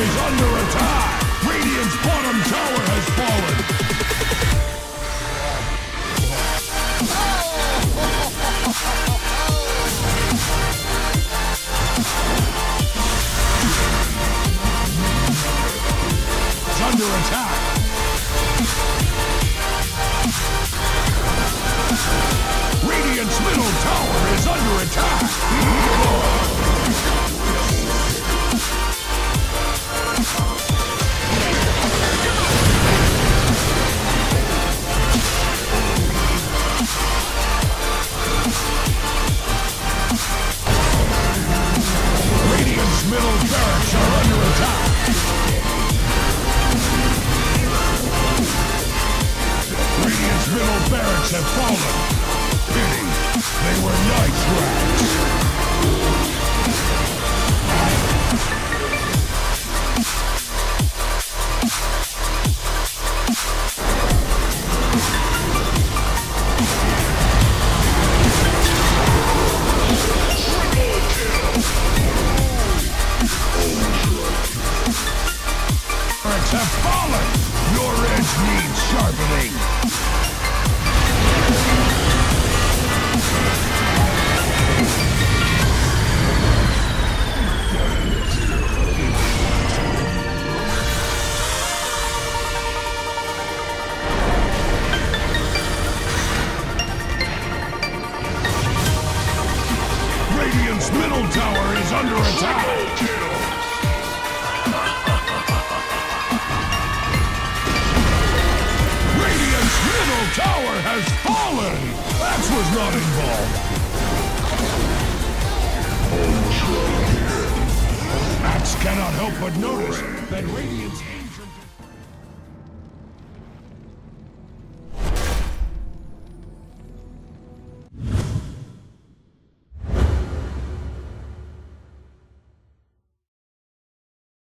Is under attack! Radiant's bottom tower has fallen! Under attack! Have fallen! Pity, they were nice rats! Middle tower is under attack! Radiant's middle tower has fallen! That was not involved! Max cannot help but notice that Radiant's...